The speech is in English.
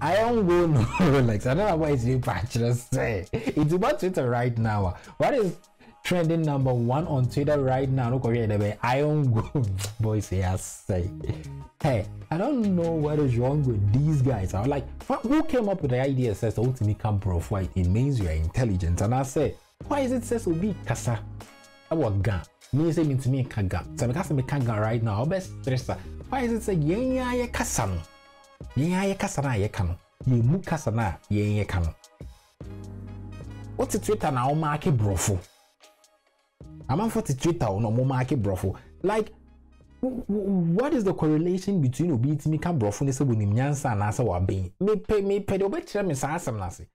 Ayongo no Rolex. I don't know what is new patches say. It's about Twitter right now. What is trending number one on Twitter right now? Look at Ayongo boys yes say. Hey, I don't know what is wrong with these guys. I like who came up with the idea says oh, ultimately come white. It means you are intelligent. And I say, why is it says oh, be kasa? I want gun. Me say me to me kaga. So because me kaga right now, best stress. Why is it say yenya ye kasa? yɛn ayɛ kasa no. A yɛka no. Yɛn mu kasa no a yɛn yɛka no wote twitter na wɔn maake borɔfo. Amanfo te twitter na wɔn maake borɔfo. Like what is the correlation between obi tumi ka borɔfo ne sɛ wɔnim nyansa anaasɛ wabɛn mepɛ mepɛ deɛ wɔbɛkyerɛ me saa asɛm no ase.